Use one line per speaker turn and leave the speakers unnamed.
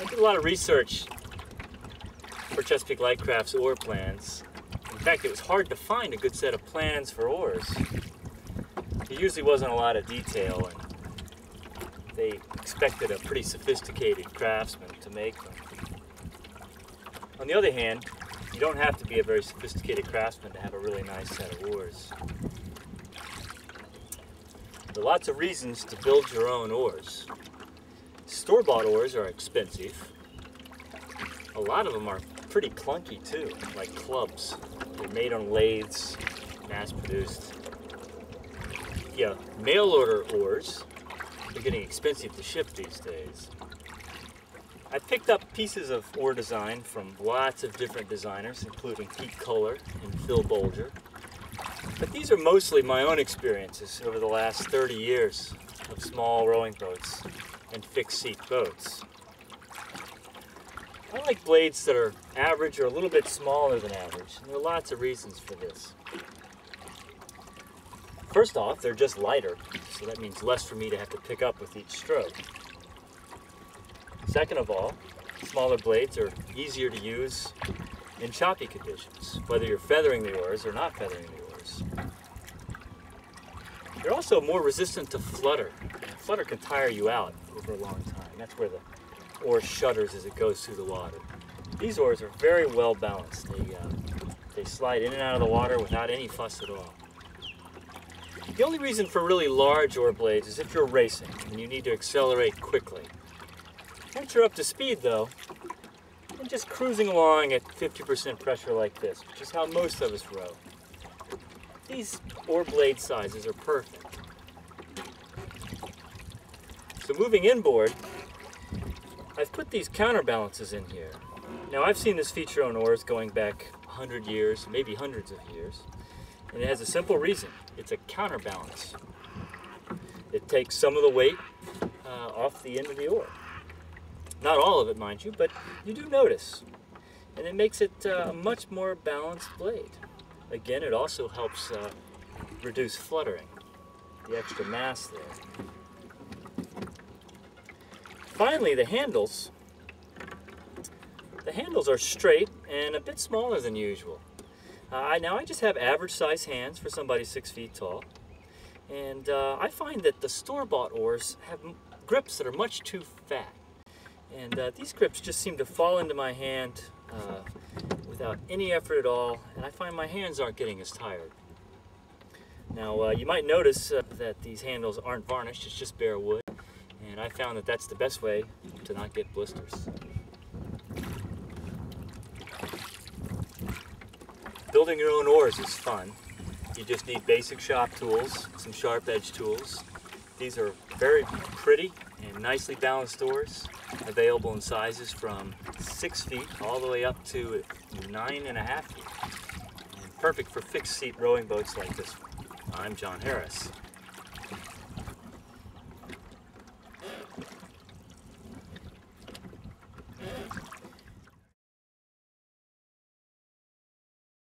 a lot of research for Chesapeake Light Craft's oar plans. In fact, it was hard to find a good set of plans for oars. There usually wasn't a lot of detail, and they expected a pretty sophisticated craftsman to make them. On the other hand, you don't have to be a very sophisticated craftsman to have a really nice set of oars. There are lots of reasons to build your own oars. Store-bought oars are expensive. A lot of them are pretty clunky too, like clubs. They're made on lathes, mass-produced. Yeah, mail order oars are getting expensive to ship these days. I picked up pieces of oar design from lots of different designers, including Pete Culler and Phil Bolger. But these are mostly my own experiences over the last 30 years of small rowing boats and fixed seat boats. I like blades that are average or a little bit smaller than average, and there are lots of reasons for this. First off, they're just lighter, so that means less for me to have to pick up with each stroke. Second of all, smaller blades are easier to use in choppy conditions, whether you're feathering the oars or not feathering the oars. They're also more resistant to flutter. Flutter can tire you out over a long time. That's where the oar shudders as it goes through the water. These oars are very well balanced. They, uh, they slide in and out of the water without any fuss at all. The only reason for really large oar blades is if you're racing and you need to accelerate quickly. Once you're up to speed though, and just cruising along at 50% pressure like this, which is how most of us row, these oar blade sizes are perfect. So moving inboard, I've put these counterbalances in here. Now I've seen this feature on oars going back 100 years, maybe hundreds of years, and it has a simple reason. It's a counterbalance. It takes some of the weight uh, off the end of the oar. Not all of it, mind you, but you do notice. And it makes it uh, a much more balanced blade. Again, it also helps uh, reduce fluttering, the extra mass there. Finally, the handles. The handles are straight and a bit smaller than usual. Uh, now I just have average size hands for somebody six feet tall. And uh, I find that the store-bought oars have grips that are much too fat. And uh, these grips just seem to fall into my hand uh, without any effort at all, and I find my hands aren't getting as tired. Now, uh, you might notice uh, that these handles aren't varnished, it's just bare wood, and I found that that's the best way to not get blisters. Building your own oars is fun. You just need basic shop tools, some sharp edge tools. These are very pretty and nicely balanced oars, available in sizes from six feet all the way up to nine and a half feet. And perfect for fixed seat rowing boats like this one. I'm John Harris. Yeah.